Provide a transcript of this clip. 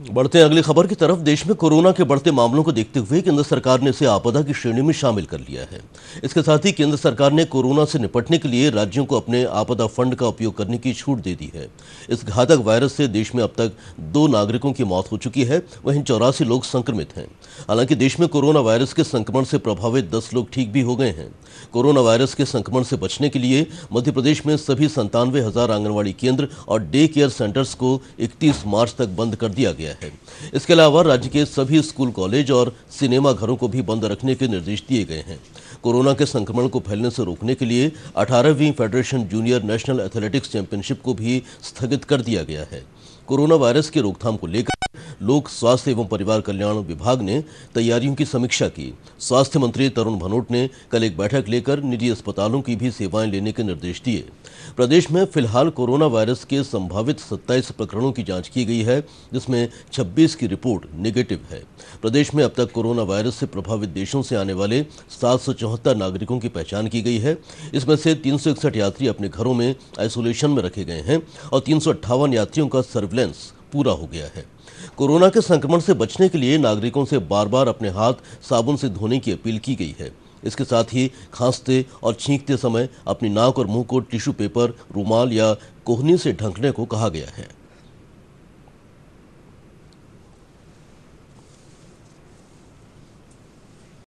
बढ़ते अगली खबर की तरफ़, देश में कोरोना के बढ़ते मामलों को देखते हुए केंद्र सरकार ने इसे आपदा की श्रेणी में शामिल कर लिया है। इसके साथ ही केंद्र सरकार ने कोरोना से निपटने के लिए राज्यों को अपने आपदा फंड का उपयोग करने की छूट दे दी है। इस घातक वायरस से देश में अब तक दो नागरिकों की मौत हो चुकी है, वहीं चौरासी लोग संक्रमित हैं। हालाँकि देश में कोरोना वायरस के संक्रमण से प्रभावित दस लोग ठीक भी हो गए हैं। कोरोना वायरस के संक्रमण से बचने के लिए मध्य प्रदेश में सभी संतानवे हज़ार आंगनबाड़ी केंद्र और डे केयर सेंटर्स को 31 मार्च तक बंद कर दिया गया। है। इसके अलावा राज्य के सभी स्कूल, कॉलेज और सिनेमा घरों को भी बंद रखने के निर्देश दिए गए हैं। कोरोना के संक्रमण को फैलने से रोकने के लिए 18वीं federation junior national athletics championship को भी स्थगित कर दिया गया है। कोरोना वायरस की रोकथाम को लेकर लोक स्वास्थ्य एवं परिवार कल्याण विभाग ने तैयारियों की समीक्षा की। स्वास्थ्य मंत्री तरुण भनोट ने कल एक बैठक लेकर निजी अस्पतालों की भी सेवाएँ लेने के निर्देश दिए। प्रदेश में फ़िलहाल कोरोना वायरस के संभावित 27 प्रकरणों की जाँच की गई है, जिसमें 26 की रिपोर्ट निगेटिव है। प्रदेश में अब तक कोरोना वायरस से प्रभावित देशों से आने वाले सात सौ चौहत्तर नागरिकों की पहचान की गई है। इसमें से तीन सौ इकसठ यात्री अपने घरों में आइसोलेशन में रखे गए हैं और तीन सौ अट्ठावन यात्रियों का सर्विलेंस पूरा हो गया है। कोरोना के संक्रमण से बचने के लिए नागरिकों से बार बार अपने हाथ साबुन से धोने की अपील की गई है। इसके साथ ही खांसते और छींकते समय अपनी नाक और मुँह को टिश्यू पेपर, रूमाल या कोहनी से ढंकने को कहा गया है।